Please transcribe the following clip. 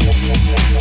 Yeah, yeah, yeah, yeah.